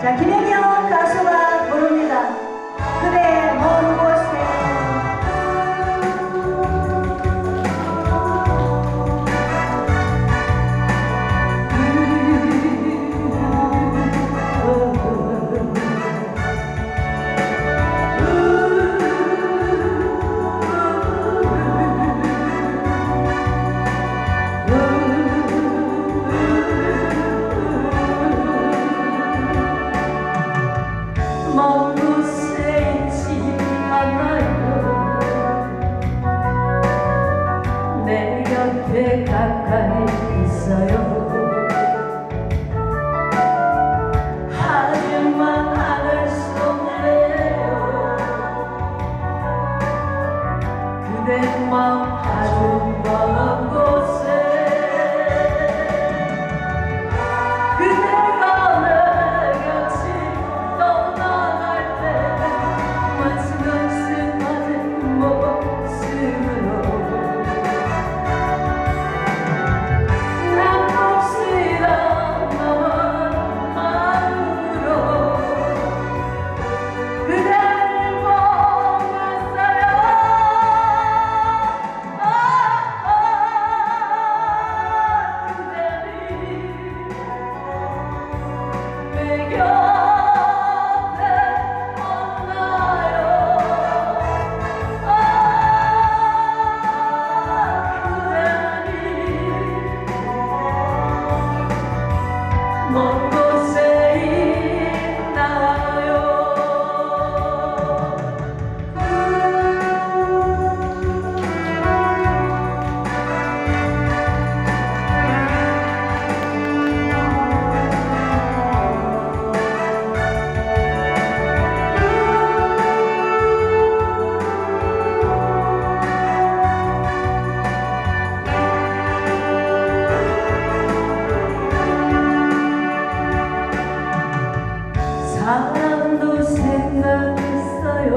자, 김혜경 가수가 부릅니다. 그대 있어요. 사람도 생각했어요.